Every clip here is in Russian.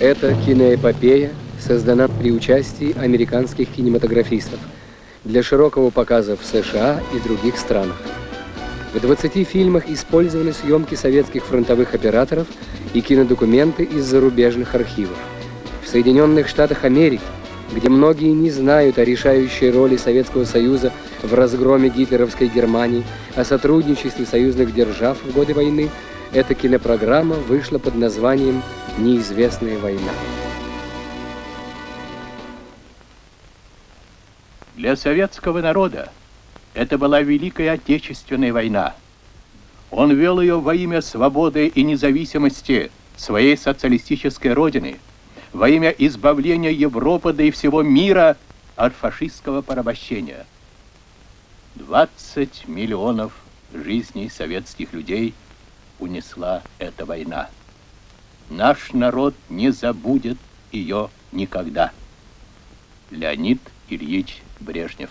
Эта киноэпопея создана при участии американских кинематографистов для широкого показа в США и других странах. В 20 фильмах использованы съемки советских фронтовых операторов и кинодокументы из зарубежных архивов. В Соединенных Штатах Америки, где многие не знают о решающей роли Советского Союза в разгроме гитлеровской Германии, о сотрудничестве союзных держав в годы войны, эта кинопрограмма вышла под названием «Неизвестная война». Для советского народа это была Великая Отечественная война. Он вел ее во имя свободы и независимости своей социалистической родины, во имя избавления Европы да и всего мира от фашистского порабощения. 20 миллионов жизней советских людей унесла эта война. Наш народ не забудет ее никогда. Леонид Ильич Брежнев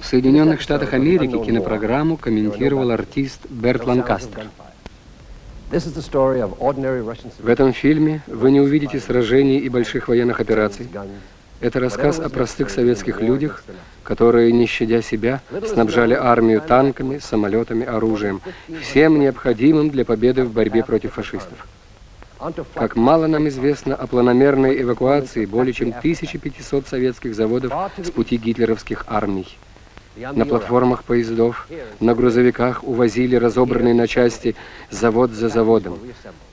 В Соединенных Штатах Америки кинопрограмму комментировал артист Берт Ланкастер. В этом фильме вы не увидите сражений и больших военных операций. Это рассказ о простых советских людях, которые, не щадя себя, снабжали армию танками, самолетами, оружием, всем необходимым для победы в борьбе против фашистов. Как мало нам известно о планомерной эвакуации более чем 1500 советских заводов с пути гитлеровских армий. На платформах поездов, на грузовиках увозили разобранные на части завод за заводом.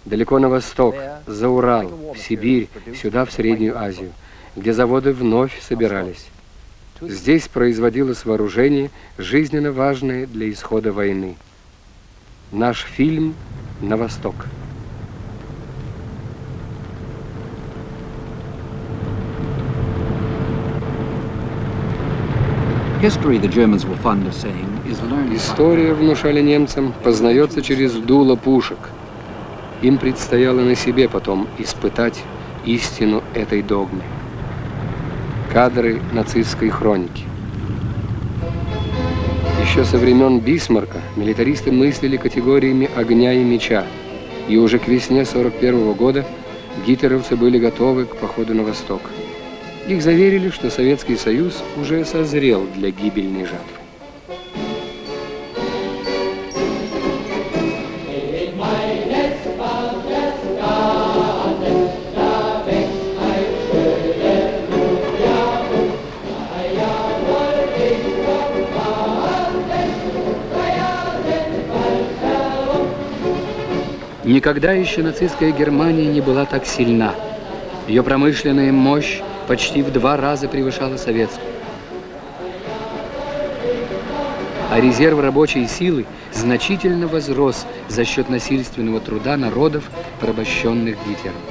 Далеко на восток, за Урал, в Сибирь, сюда, в Среднюю Азию, где заводы вновь собирались. Здесь производилось вооружение, жизненно важное для исхода войны. Наш фильм «На восток». История, внушали немцам, познается через дуло пушек. Им предстояло на себе потом испытать истину этой догмы. Кадры нацистской хроники. Еще со времен Бисмарка милитаристы мыслили категориями огня и меча, и уже к весне 41 -го года гитлеровцы были готовы к походу на восток. Их заверили, что Советский Союз уже созрел для гибельной жатвы. Никогда еще нацистская Германия не была так сильна. Ее промышленная мощь почти в два раза превышала советскую. А резерв рабочей силы значительно возрос за счет насильственного труда народов, порабощенных Гитлером.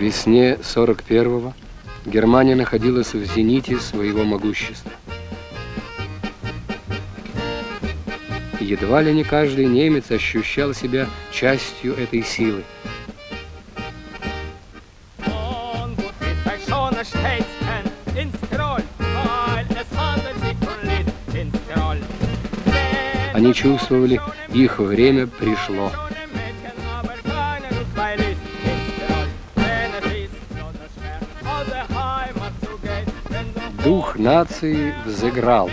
Весне 41-го Германия находилась в зените своего могущества. Едва ли не каждый немец ощущал себя частью этой силы. Они чувствовали, их время пришло. Дух нации взыграл,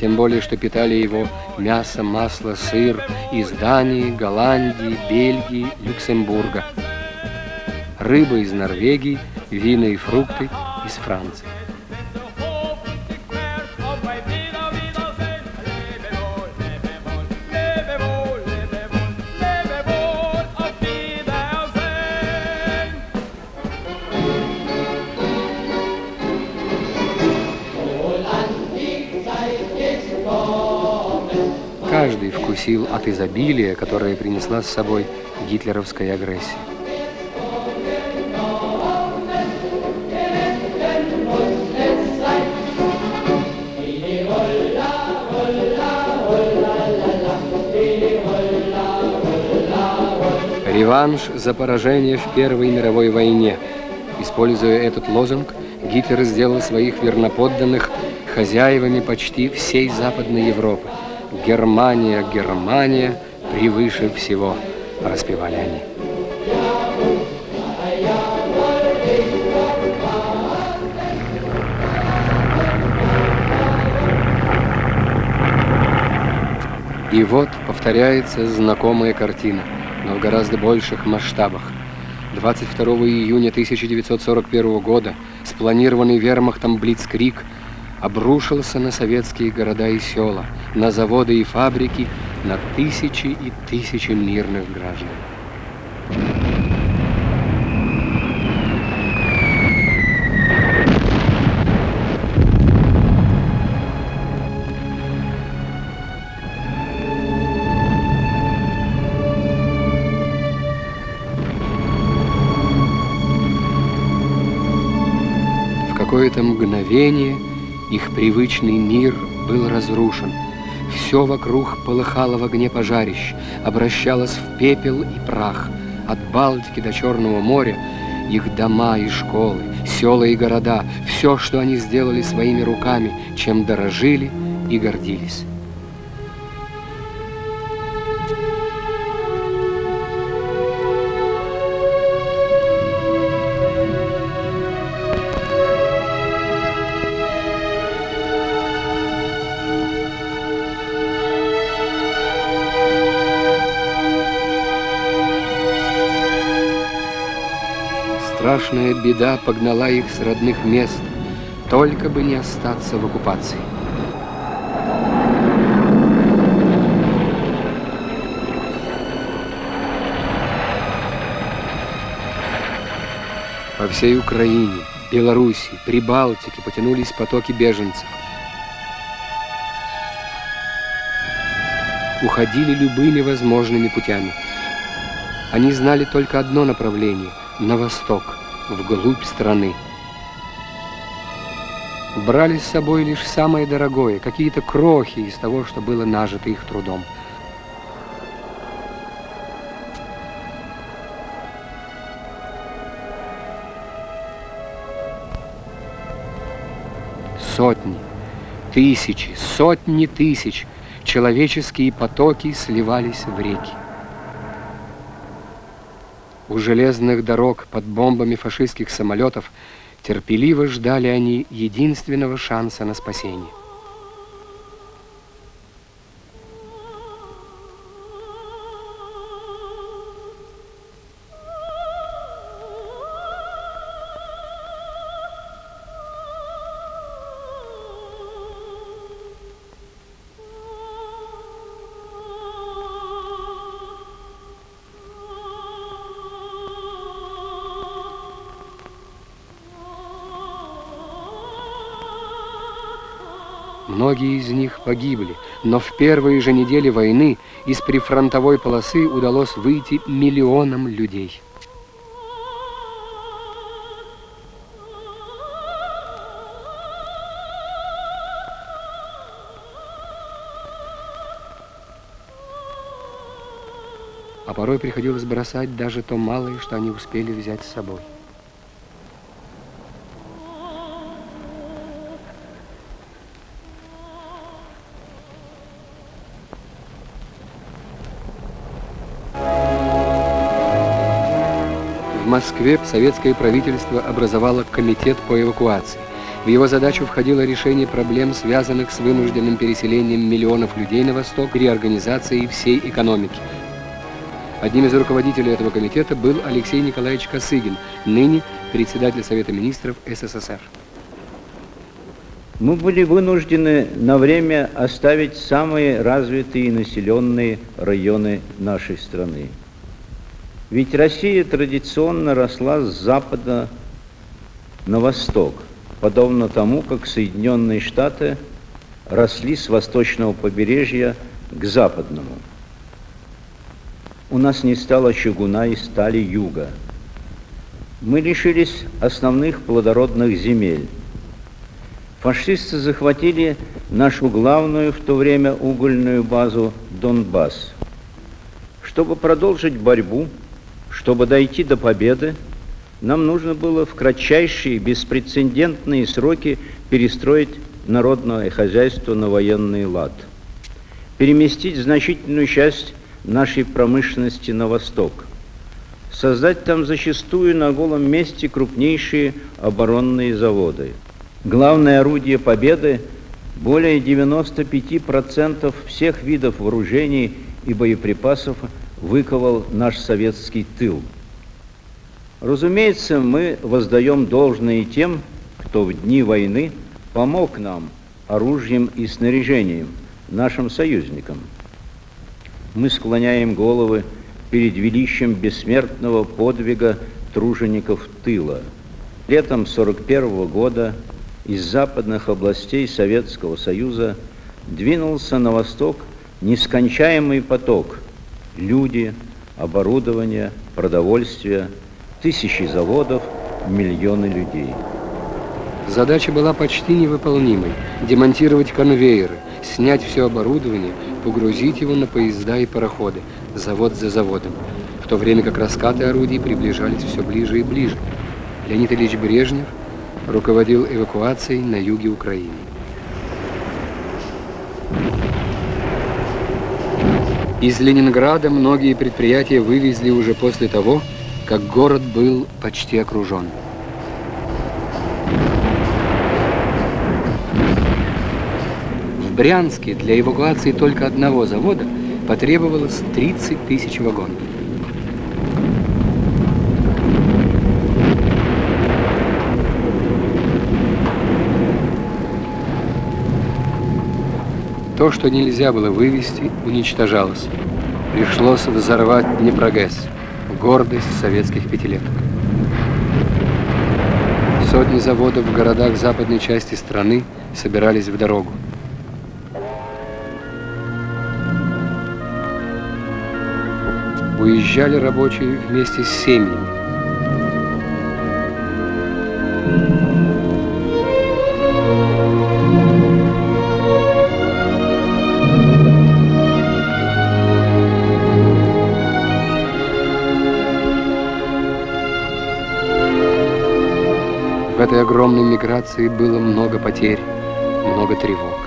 тем более, что питали его мясо, масло, сыр из Дании, Голландии, Бельгии, Люксембурга, рыба из Норвегии, вина и фрукты из Франции. Вкусил от изобилия, которое принесла с собой гитлеровская агрессия. Реванш за поражение в Первой мировой войне. Используя этот лозунг, Гитлер сделал своих верноподданных хозяевами почти всей Западной Европы. Германия, Германия превыше всего, распевали они. И вот повторяется знакомая картина – но в гораздо больших масштабах. 22 июня 1941 года спланированный вермахтом Блицкрик обрушился на советские города и села, на заводы и фабрики, на тысячи и тысячи мирных граждан. какое-то мгновение их привычный мир был разрушен. Все вокруг полыхало в огне пожарищ, обращалось в пепел и прах. От Балтики до Черного моря их дома и школы, села и города, все, что они сделали своими руками, чем дорожили и гордились. Страшная беда погнала их с родных мест, только бы не остаться в оккупации. По всей Украине, Беларуси, Прибалтике потянулись потоки беженцев. Уходили любыми возможными путями. Они знали только одно направление – на восток, вглубь страны. Брали с собой лишь самое дорогое, какие-то крохи из того, что было нажито их трудом. Сотни, тысячи, сотни тысяч человеческие потоки сливались в реки. У железных дорог под бомбами фашистских самолетов терпеливо ждали они единственного шанса на спасение. Многие из них погибли, но в первые же недели войны из прифронтовой полосы удалось выйти миллионам людей. А порой приходилось бросать даже то малое, что они успели взять с собой. Москве советское правительство образовало комитет по эвакуации. В его задачу входило решение проблем, связанных с вынужденным переселением миллионов людей на восток, реорганизацией всей экономики. Одним из руководителей этого комитета был Алексей Николаевич Косыгин, ныне председатель Совета министров СССР. Мы были вынуждены на время оставить самые развитые населенные районы нашей страны. Ведь Россия традиционно росла с запада на восток, подобно тому, как Соединенные Штаты росли с восточного побережья к западному. У нас не стало чугуна и стали юга. Мы лишились основных плодородных земель. Фашисты захватили нашу главную в то время угольную базу Донбасс. Чтобы продолжить борьбу, чтобы дойти до победы, нам нужно было в кратчайшие, беспрецедентные сроки перестроить народное хозяйство на военный лад, переместить значительную часть нашей промышленности на восток, создать там зачастую на голом месте крупнейшие оборонные заводы. Главное орудие победы – более 95% всех видов вооружений и боеприпасов выковал наш советский тыл – Разумеется, мы воздаем должное тем, кто в дни войны помог нам оружием и снаряжением, нашим союзникам. Мы склоняем головы перед величием бессмертного подвига тружеников тыла. Летом 41 -го года из западных областей Советского Союза двинулся на восток нескончаемый поток. Люди, оборудование, продовольствие – тысячи заводов, миллионы людей. Задача была почти невыполнимой – демонтировать конвейеры, снять все оборудование, погрузить его на поезда и пароходы, завод за заводом, в то время как раскаты орудий приближались все ближе и ближе. Леонид Ильич Брежнев руководил эвакуацией на юге Украины. Из Ленинграда многие предприятия вывезли уже после того, как город был почти окружен. В Брянске для эвакуации только одного завода потребовалось 30 тысяч вагонов. То, что нельзя было вывести, уничтожалось. Пришлось взорвать Днепрогэс гордость советских пятилеток. Сотни заводов в городах западной части страны собирались в дорогу. Уезжали рабочие вместе с семьями. Этой огромной миграции было много потерь, много тревог.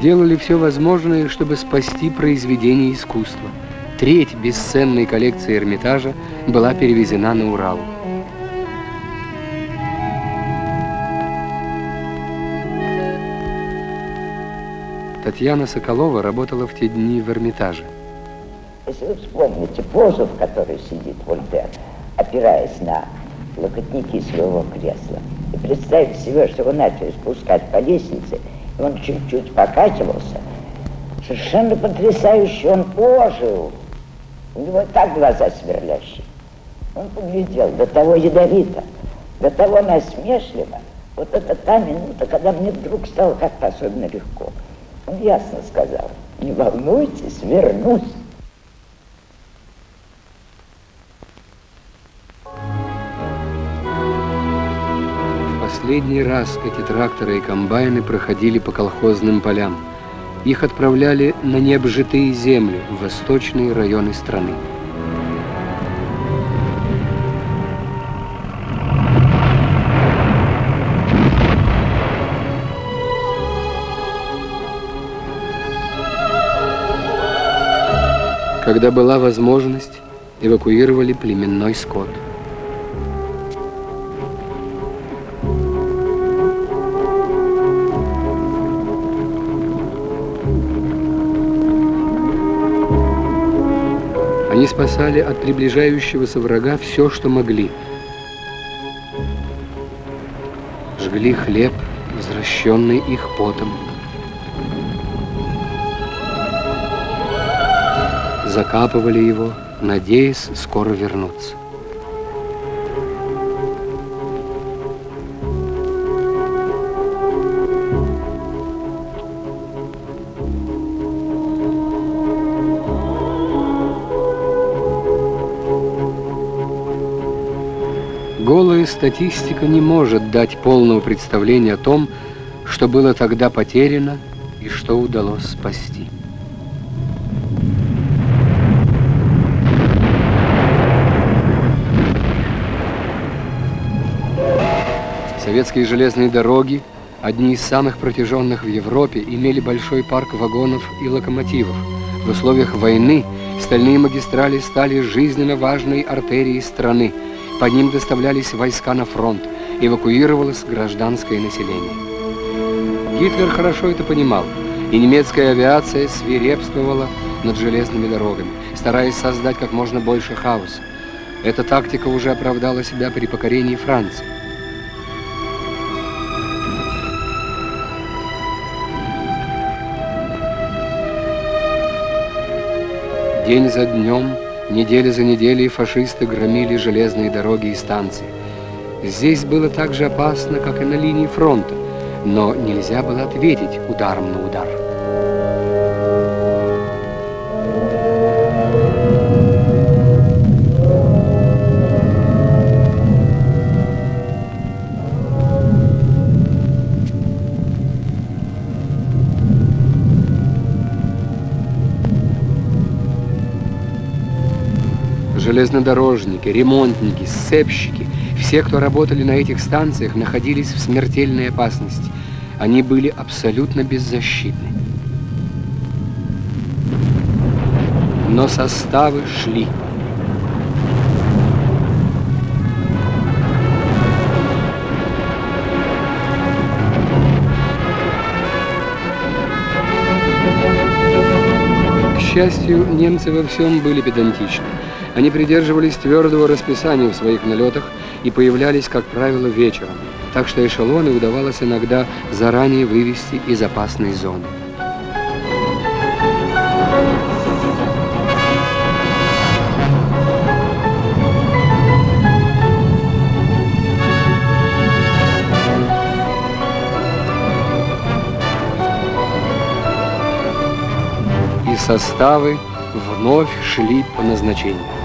Делали все возможное, чтобы спасти произведение искусства. Треть бесценной коллекции Эрмитажа была перевезена на Урал. Татьяна Соколова работала в те дни в Эрмитаже. Если вы вспомните позу, в которой сидит Вольтер, опираясь на локотники своего кресла, и представить себе, что вы начали спускать по лестнице, и он чуть-чуть покачивался, совершенно потрясающе он ожил. У него так глаза сверлящие. Он поглядел до того ядовито, до того насмешливо. Вот это та минута, когда мне вдруг стало как-то особенно легко. Он ясно сказал, не волнуйтесь, вернусь. Последний раз эти тракторы и комбайны проходили по колхозным полям. Их отправляли на необжитые земли в восточные районы страны. Когда была возможность, эвакуировали племенной скот. Они спасали от приближающегося врага все, что могли. Жгли хлеб, возвращенный их потом. Закапывали его, надеясь скоро вернуться. Голая статистика не может дать полного представления о том, что было тогда потеряно и что удалось спасти. Советские железные дороги, одни из самых протяженных в Европе, имели большой парк вагонов и локомотивов. В условиях войны стальные магистрали стали жизненно важной артерией страны. По ним доставлялись войска на фронт, эвакуировалось гражданское население. Гитлер хорошо это понимал, и немецкая авиация свирепствовала над железными дорогами, стараясь создать как можно больше хаоса. Эта тактика уже оправдала себя при покорении Франции. День за днем, неделя за неделей фашисты громили железные дороги и станции. Здесь было так же опасно, как и на линии фронта, но нельзя было ответить ударом на удар. Железнодорожники, ремонтники, сцепщики, все, кто работали на этих станциях, находились в смертельной опасности. Они были абсолютно беззащитны. Но составы шли. К счастью, немцы во всем были педантичны. Они придерживались твердого расписания в своих налетах и появлялись, как правило, вечером, так что эшелоны удавалось иногда заранее вывести из опасной зоны. Составы вновь шли по назначению.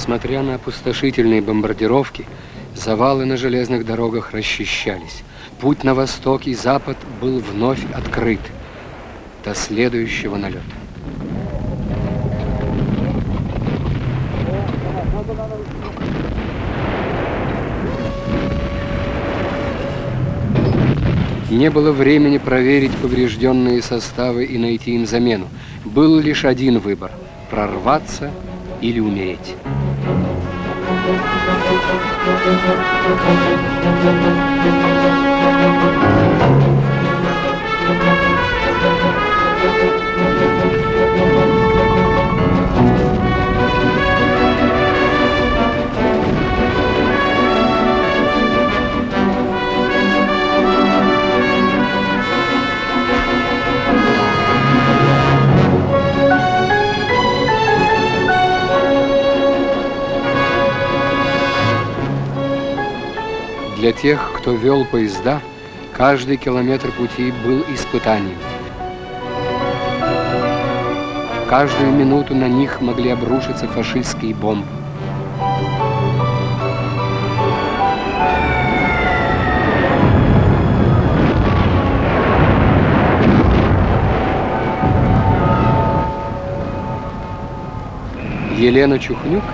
Несмотря на опустошительные бомбардировки, завалы на железных дорогах расчищались. Путь на восток и запад был вновь открыт до следующего налета. Не было времени проверить поврежденные составы и найти им замену. Был лишь один выбор – прорваться или умереть. Thank you. Для тех, кто вел поезда, каждый километр пути был испытанием. Каждую минуту на них могли обрушиться фашистские бомбы. Елена Чухнюк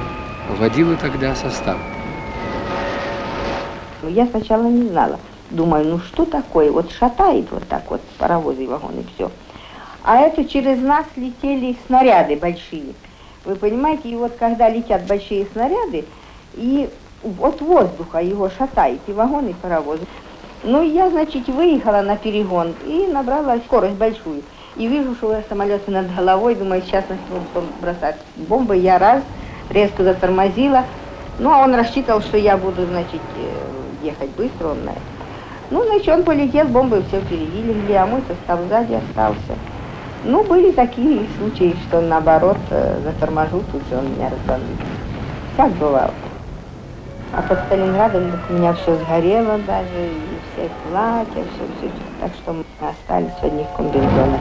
водила тогда состав. Ну, я сначала не знала. Думаю, ну что такое? Вот шатает вот так вот паровозы и вагоны, все. А это через нас летели снаряды большие. Вы понимаете, и вот когда летят большие снаряды, и от воздуха его шатает, и вагоны, и паровозы. Ну, я, значит, выехала на перегон и набрала скорость большую. И вижу, что самолеты над головой, думаю, сейчас начнут бросать бомбы. Я раз резко затормозила. Ну, а он рассчитывал, что я буду, значит, э, ехать быстро. Он, ну, значит, он полетел, бомбы все впереди легли, а мой состав сзади остался. Ну, были такие случаи, что наоборот, э, заторможу, тут же он меня разбомбит. Как бывало. А под Сталинградом у меня все сгорело даже, и все платья, все, все. Так что мы остались в одних комбинезонах.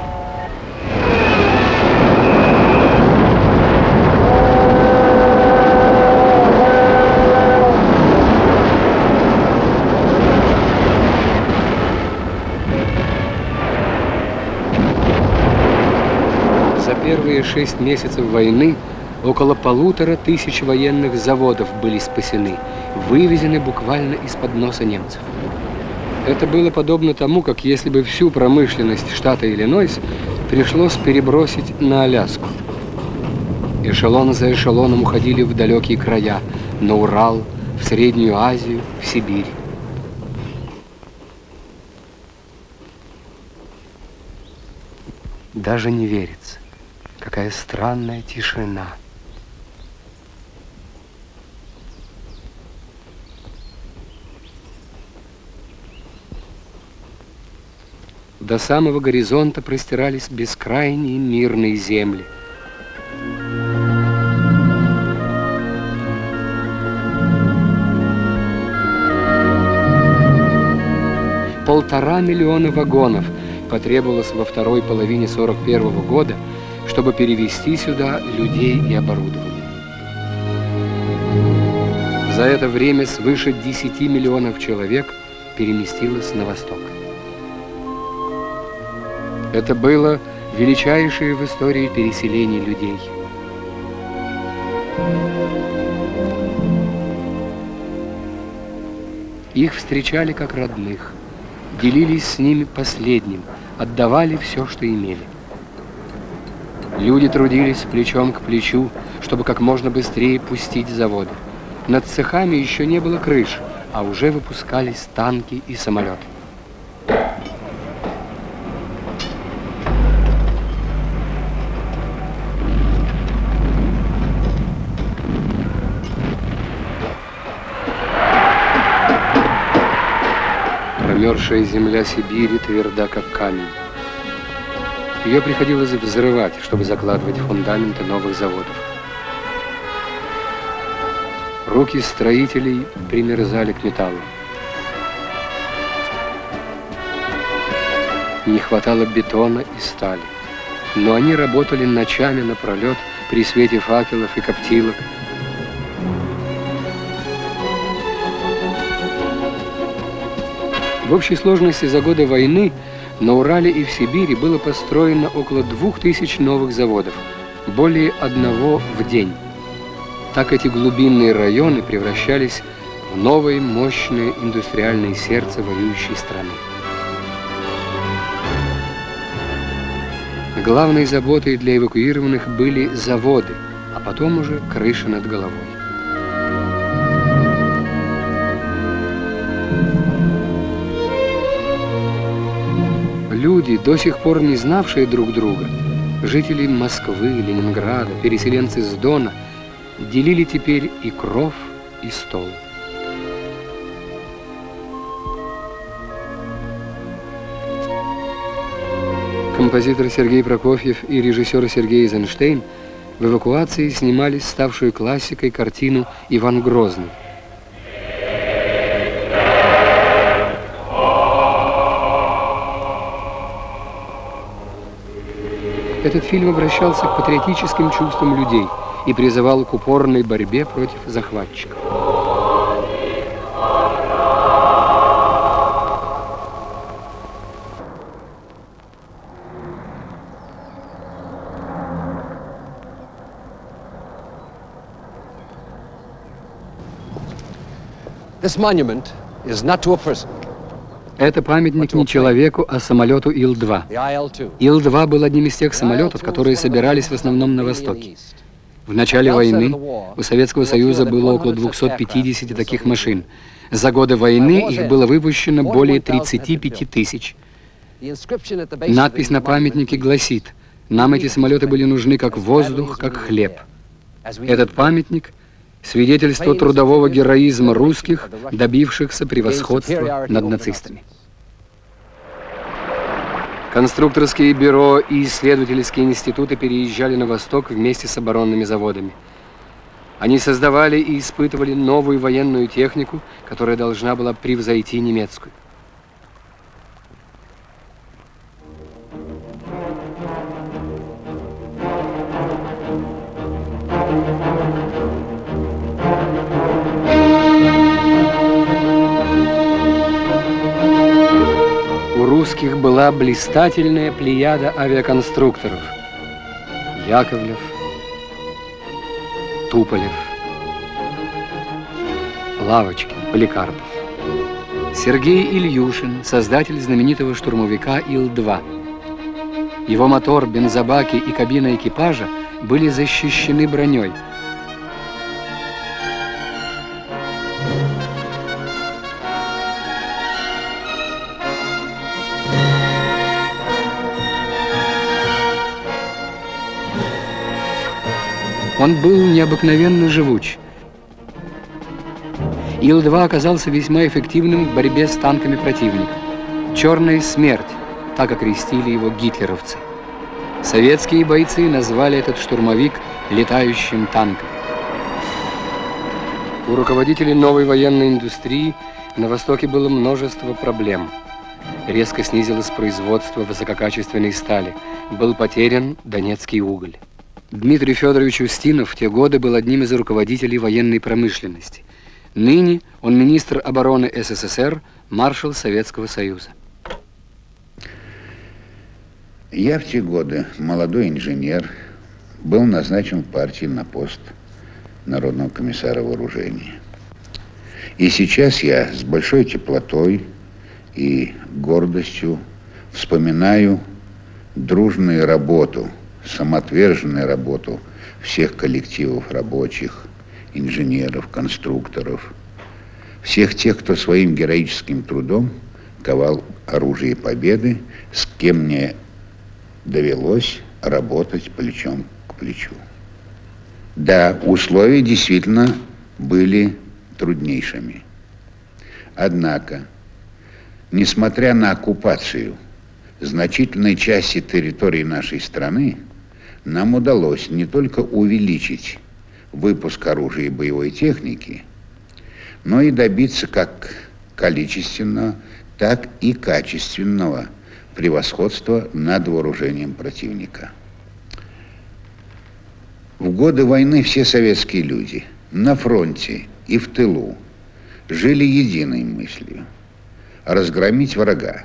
Первые шесть месяцев войны Около полутора тысяч военных заводов были спасены, вывезены буквально из-под носа немцев. Это было подобно тому, как если бы всю промышленность штата Иллинойс пришлось перебросить на Аляску. Эшелон за эшелоном уходили в далекие края, на Урал, в Среднюю Азию, в Сибирь. Даже не верится, какая странная тишина – До самого горизонта простирались бескрайние мирные земли. Полтора миллиона вагонов потребовалось во второй половине 41 -го года, чтобы перевести сюда людей и оборудование. За это время свыше 10 миллионов человек переместилось на восток. Это было величайшее в истории переселение людей. Их встречали как родных, делились с ними последним, отдавали все, что имели. Люди трудились плечом к плечу, чтобы как можно быстрее пустить заводы. Над цехами еще не было крыш, а уже выпускались танки и самолеты. Замерзшая земля Сибири тверда, как камень. Ее приходилось взрывать, чтобы закладывать фундаменты новых заводов. Руки строителей примерзали к металлу. Не хватало бетона и стали, но они работали ночами напролет при свете факелов и коптилок, В общей сложности за годы войны на Урале и в Сибири было построено около двух тысяч новых заводов, более одного в день. Так эти глубинные районы превращались в новое мощное индустриальное сердце воюющей страны. Главной заботой для эвакуированных были заводы, а потом уже крыша над головой. Люди, до сих пор не знавшие друг друга, жители Москвы, Ленинграда, переселенцы с Дона, делили теперь и кров, и стол. Композитор Сергей Прокофьев и режиссер Сергей Эйзенштейн в эвакуации снимали ставшую классикой картину «Иван Грозный». Этот фильм обращался к патриотическим чувствам людей и призывал к упорной борьбе против захватчиков. This monument is not to a person. Это памятник не человеку, а самолету Ил-2. Ил-2 был одним из тех самолетов, которые собирались в основном на Востоке. В начале войны у Советского Союза было около 250 таких машин. За годы войны их было выпущено более 35 тысяч. Надпись на памятнике гласит, нам эти самолеты были нужны как воздух, как хлеб. Этот памятник – свидетельство трудового героизма русских, добившихся превосходства над нацистами. Конструкторские бюро и исследовательские институты переезжали на восток вместе с оборонными заводами. Они создавали и испытывали новую военную технику, которая должна была превзойти немецкую. Русских была блистательная плеяда авиаконструкторов. Яковлев, Туполев, Лавочкин, Поликарпов. Сергей Ильюшин, создатель знаменитого штурмовика Ил-2. Его мотор, бензобаки и кабина экипажа были защищены броней – Он был необыкновенно живуч. Ил-2 оказался весьма эффективным в борьбе с танками противника. «Черная смерть», так окрестили его гитлеровцы. Советские бойцы назвали этот штурмовик летающим танком. У руководителей новой военной индустрии на Востоке было множество проблем. Резко снизилось производство высококачественной стали. Был потерян донецкий уголь. Дмитрий Федорович Устинов в те годы был одним из руководителей военной промышленности. Ныне он министр обороны СССР, маршал Советского Союза. Я в те годы, молодой инженер, был назначен в партии на пост Народного комиссара вооружений. И сейчас я с большой теплотой и гордостью вспоминаю дружную работу – самоотверженную работу всех коллективов рабочих, инженеров, конструкторов, всех тех, кто своим героическим трудом ковал оружие победы, с кем мне довелось работать плечом к плечу. Да, условия действительно были труднейшими. Однако, несмотря на оккупацию значительной части территории нашей страны, нам удалось не только увеличить выпуск оружия и боевой техники, но и добиться как количественного, так и качественного превосходства над вооружением противника. В годы войны все советские люди на фронте и в тылу жили единой мыслью – разгромить врага.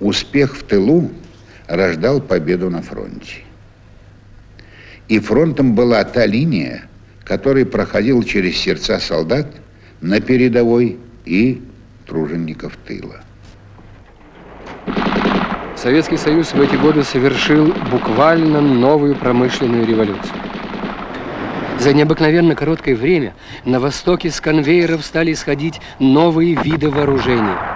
Успех в тылу рождал победу на фронте. И фронтом была та линия, которая проходила через сердца солдат на передовой и тружеников тыла. Советский Союз в эти годы совершил буквально новую промышленную революцию. За необыкновенно короткое время на Востоке с конвейеров стали исходить новые виды вооружений –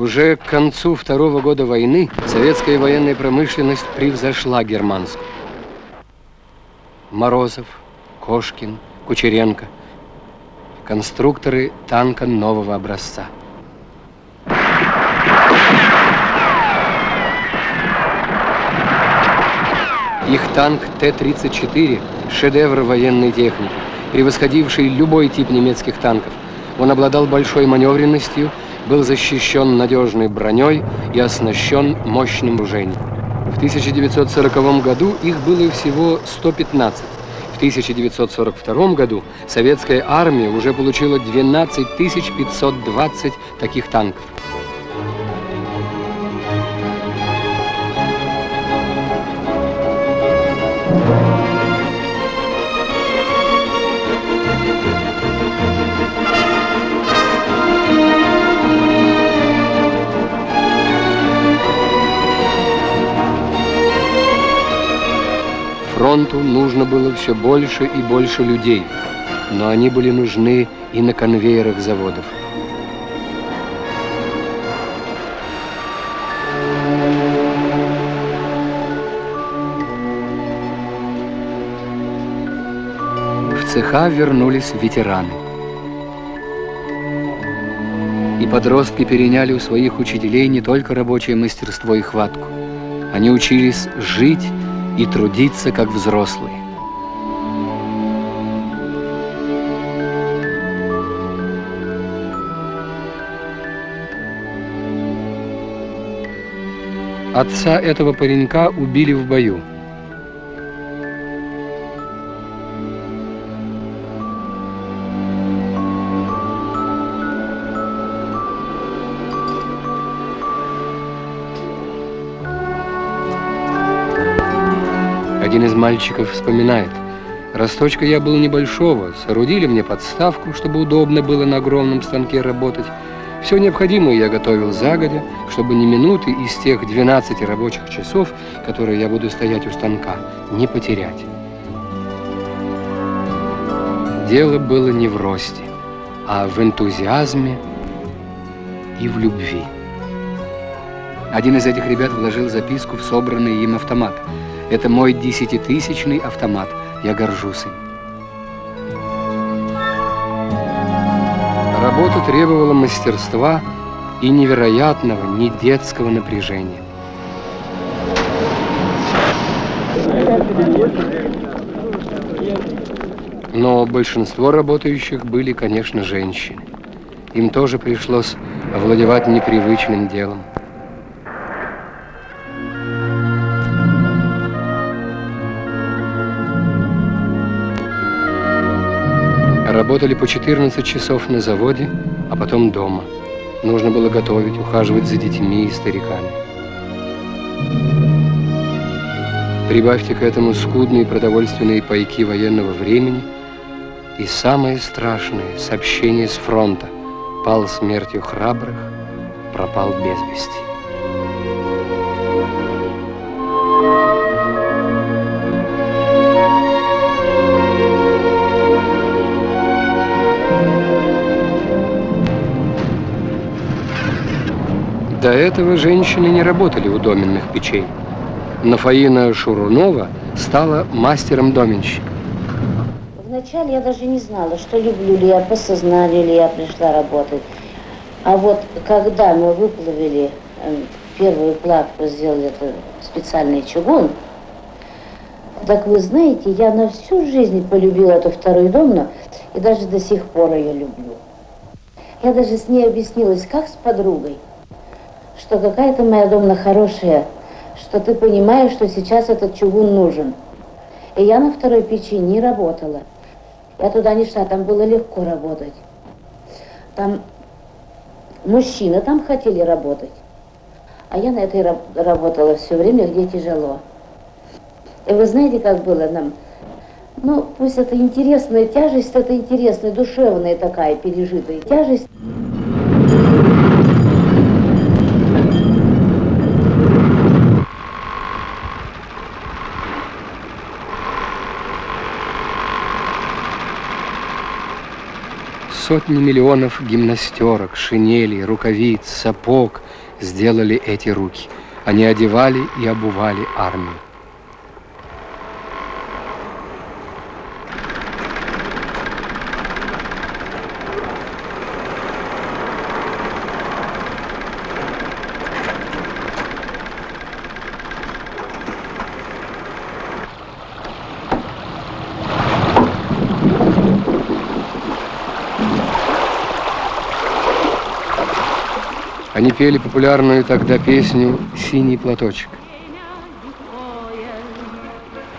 Уже к концу второго года войны советская военная промышленность превзошла германскую. Морозов, Кошкин, Кучеренко – конструкторы танка нового образца. Их танк Т-34 – шедевр военной техники, превосходивший любой тип немецких танков. Он обладал большой маневренностью – был защищен надежной броней и оснащен мощным вооружением. В 1940 году их было всего 115. В 1942 году советская армия уже получила 12 520 таких танков. Фронту нужно было все больше и больше людей, но они были нужны и на конвейерах заводов. В цеха вернулись ветераны. И подростки переняли у своих учителей не только рабочее мастерство и хватку. Они учились жить и трудиться, как взрослые. Отца этого паренька убили в бою. Мальчиков вспоминает. Росточка я был небольшого, соорудили мне подставку, чтобы удобно было на огромном станке работать. Все необходимое я готовил загодя, чтобы ни минуты из тех 12 рабочих часов, которые я буду стоять у станка, не потерять. Дело было не в росте, а в энтузиазме и в любви. Один из этих ребят вложил записку в собранный им автомат. Это мой десятитысячный автомат. Я горжусь им. Работа требовала мастерства и невероятного, не детского напряжения. Но большинство работающих были, конечно, женщины. Им тоже пришлось овладевать непривычным делом. Работали по 14 часов на заводе, а потом дома. Нужно было готовить, ухаживать за детьми и стариками. Прибавьте к этому скудные продовольственные пайки военного времени и самое страшное сообщение с фронта. Пал смертью храбрых, пропал без вести. До этого женщины не работали у доменных печей. Но Фаина Шурунова стала мастером доменщика. Вначале я даже не знала, что люблю ли я, по сознанию ли я пришла работать. А вот когда мы выплавили э, первую кладку, сделали это специальный чугун, так вы знаете, я на всю жизнь полюбила эту вторую домну, и даже до сих пор ее люблю. Я даже с ней объяснилась, как с подругой – что какая-то моя домна хорошая, что ты понимаешь, что сейчас этот чугун нужен. И я на второй печи не работала. Я туда не шла, там было легко работать. Там мужчины там хотели работать. А я на этой работала все время, где тяжело. И вы знаете, как было нам? Ну, пусть это интересная тяжесть, это интересная, душевная такая пережитая тяжесть. Сотни миллионов гимнастерок, шинелей, рукавиц, сапог сделали эти руки. Они одевали и обували армию. Они пели популярную тогда песню «Синий платочек».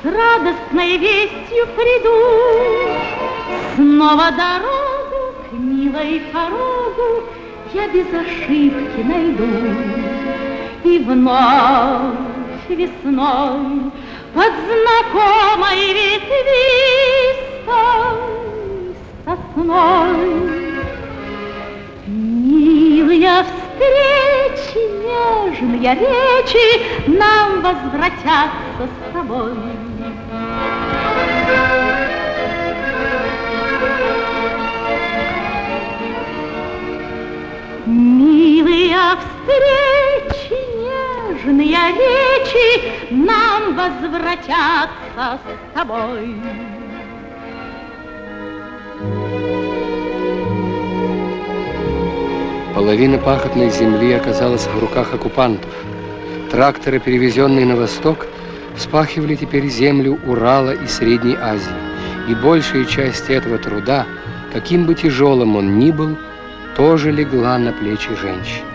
С радостной вестью приду, Снова дорогу к милой порогу Я без ошибки найду. И вновь весной Под знакомой ветвистой сосной Милая а встречи нежные речи нам возвратятся с тобой. Милые встречи, нежные речи нам возвратятся с тобой. Половина пахотной земли оказалась в руках оккупантов. Тракторы, перевезенные на восток, спахивали теперь землю Урала и Средней Азии. И большая часть этого труда, каким бы тяжелым он ни был, тоже легла на плечи женщин.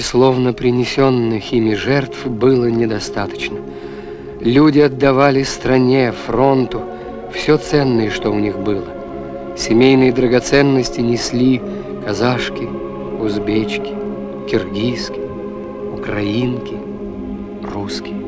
Словно принесенных ими жертв было недостаточно. Люди отдавали стране, фронту все ценное, что у них было. Семейные драгоценности несли казашки, узбечки, киргизки, украинки, русские.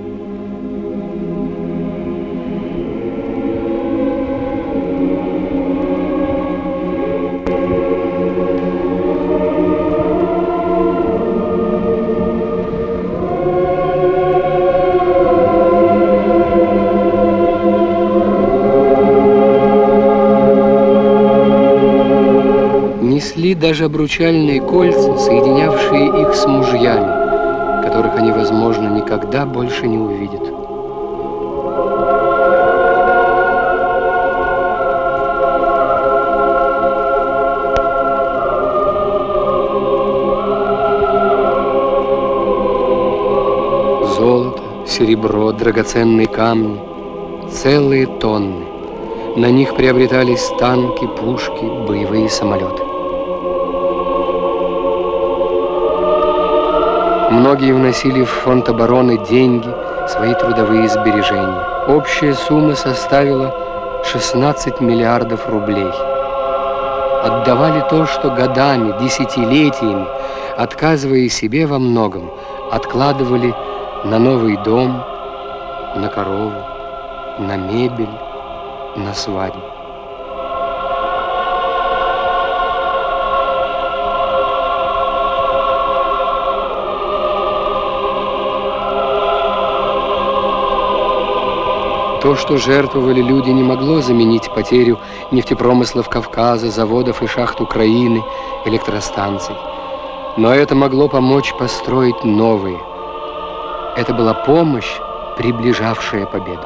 Даже обручальные кольца, соединявшие их с мужьями, которых они, возможно, никогда больше не увидят. Золото, серебро, драгоценные камни, целые тонны. На них приобретались танки, пушки, боевые самолеты. Многие вносили в фонд обороны деньги, свои трудовые сбережения. Общая сумма составила 16 миллиардов рублей. Отдавали то, что годами, десятилетиями, отказывая себе во многом, откладывали на новый дом, на корову, на мебель, на свадьбу. То, что жертвовали люди, не могло заменить потерю нефтепромыслов Кавказа, заводов и шахт Украины, электростанций. Но это могло помочь построить новые. Это была помощь, приближавшая победу.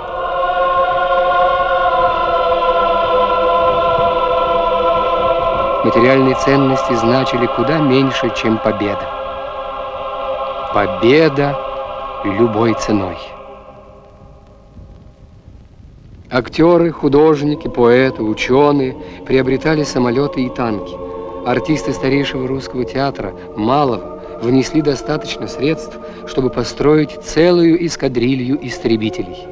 Материальные ценности значили куда меньше, чем победа. Победа любой ценой. Актеры, художники, поэты, ученые приобретали самолеты и танки. Артисты старейшего русского театра, Малого, внесли достаточно средств, чтобы построить целую эскадрилью истребителей.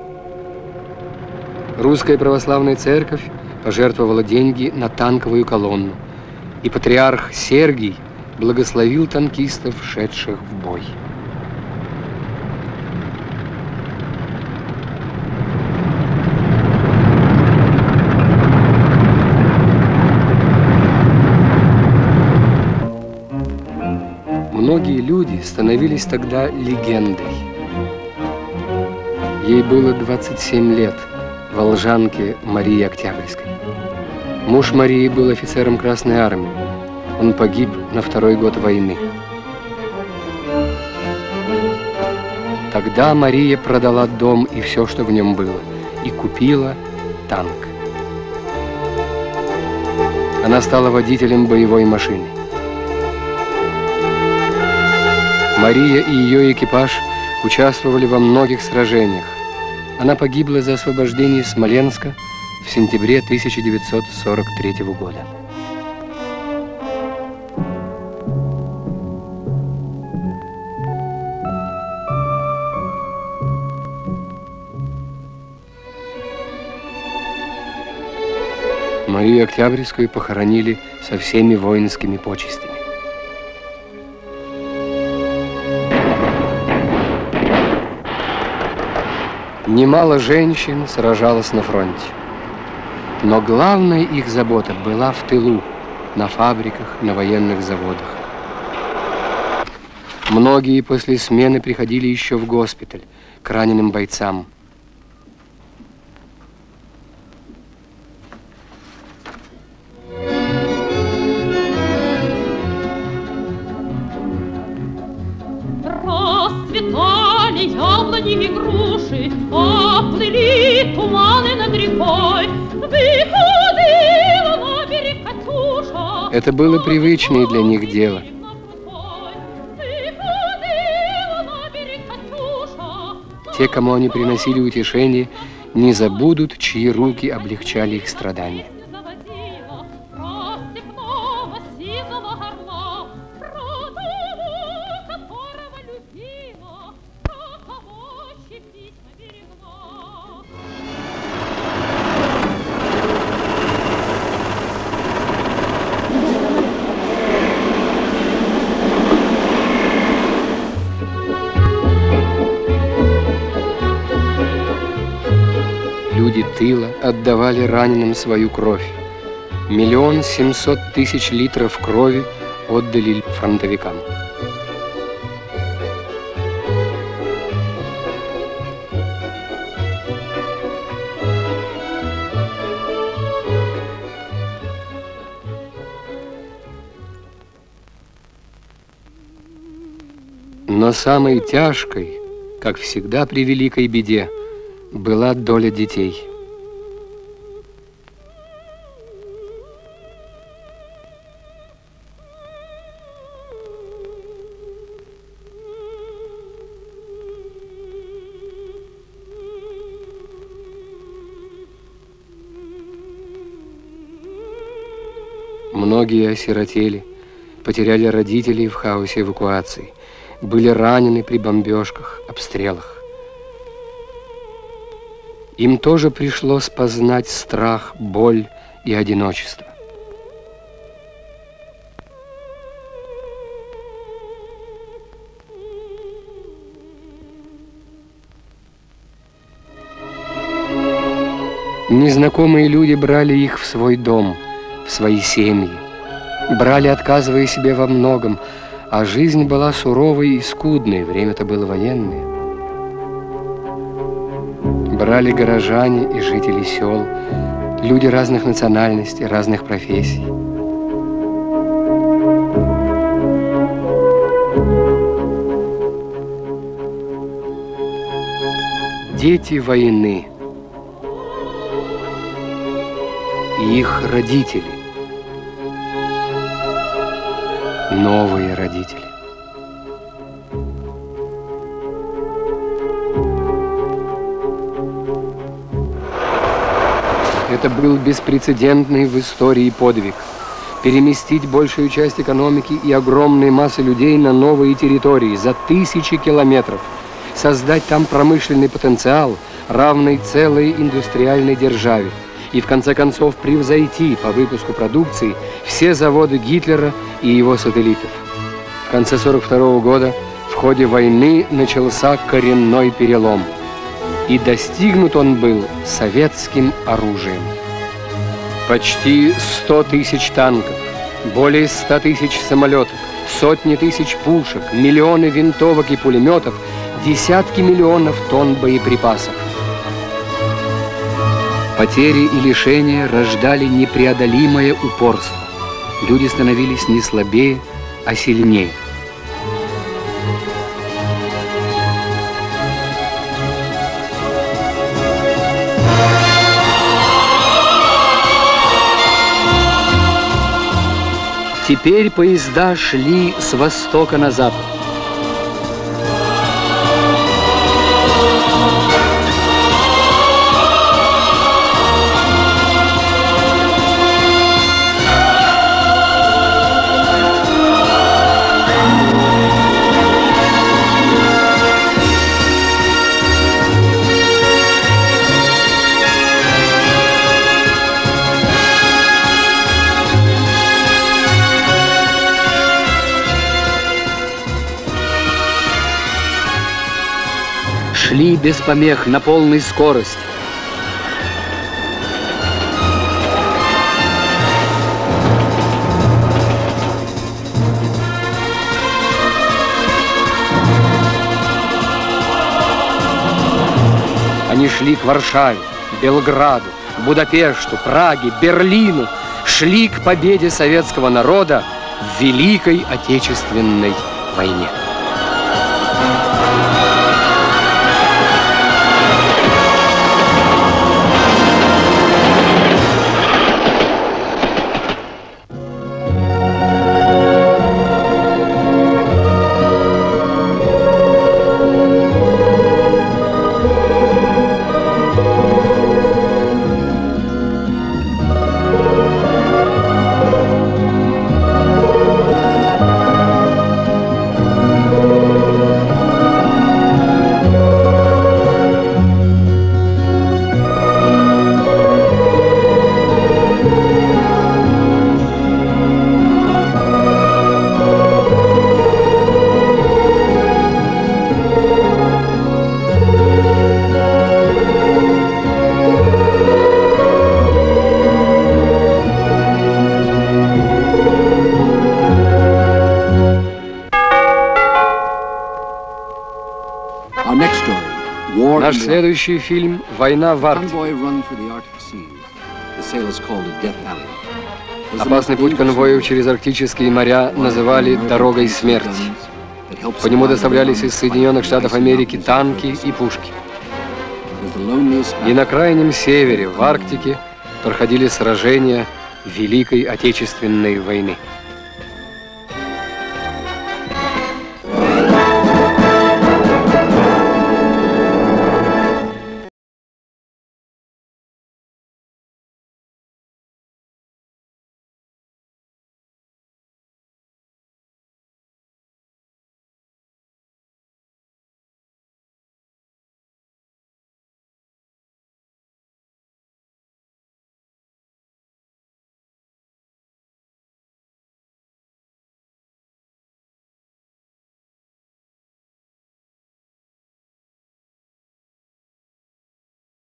Русская православная церковь пожертвовала деньги на танковую колонну, и патриарх Сергий благословил танкистов, шедших в бой. Становились тогда легендой. Ей было 27 лет, волжанке Марии Октябрьской. Муж Марии был офицером Красной Армии. Он погиб на второй год войны. Тогда Мария продала дом и все, что в нем было, и купила танк. Она стала водителем боевой машины. Мария и ее экипаж участвовали во многих сражениях. Она погибла за освобождение Смоленска в сентябре 1943 года. Марию Октябрьскую похоронили со всеми воинскими почестями. Немало женщин сражалось на фронте. Но главная их забота была в тылу, на фабриках, на военных заводах. Многие после смены приходили еще в госпиталь к раненым бойцам. Яблони и груши, Оплыли туманы над рекой, Выходила на берег Катюша. Это было привычное для них дело. Те, кому они приносили утешение, не забудут, чьи руки облегчали их страдания. Отдавали раненым свою кровь. Миллион семьсот тысяч литров крови отдали фронтовикам. Но самой тяжкой, как всегда при великой беде, была доля детей. Многие осиротели, потеряли родителей в хаосе эвакуации, были ранены при бомбежках, обстрелах. Им тоже пришлось познать страх, боль и одиночество. Незнакомые люди брали их в свой дом, в свои семьи. Брали, отказывая себе во многом, а жизнь была суровой и скудной, время-то было военное. Брали горожане и жители сел, люди разных национальностей, разных профессий. Дети войны и их родители, новые родители. Это был беспрецедентный в истории подвиг. Переместить большую часть экономики и огромные массы людей на новые территории за тысячи километров. Создать там промышленный потенциал, равный целой индустриальной державе. И в конце концов превзойти по выпуску продукции все заводы Гитлера и его сателлитов. В конце 42 года в ходе войны начался коренной перелом – и достигнут он был советским оружием. Почти 100 тысяч танков, более 100 тысяч самолетов, сотни тысяч пушек, миллионы винтовок и пулеметов, десятки миллионов тонн боеприпасов. Потери и лишения рождали непреодолимое упорство. Люди становились не слабее, а сильнее. Теперь поезда шли с востока на запад. Без помех, на полной скорости. Они шли к Варшаве, Белграду, Будапешту, Праге, Берлину, шли к победе советского народа в Великой Отечественной войне. Наш следующий фильм «Война в Арктике». Опасный путь конвоев через арктические моря называли «дорогой смерти». По нему доставлялись из Соединенных Штатов Америки танки и пушки. И на крайнем севере, в Арктике, проходили сражения Великой Отечественной войны.